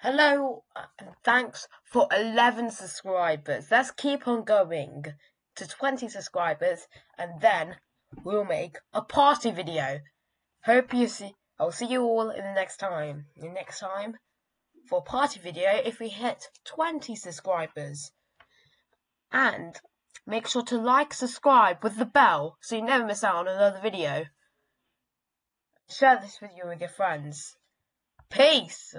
Hello, uh, thanks for 11 subscribers. Let's keep on going to 20 subscribers, and then we'll make a party video. Hope you see. I'll see you all in the next time. The next time for a party video if we hit 20 subscribers. And make sure to like, subscribe with the bell so you never miss out on another video. Share this video with your friends. Peace!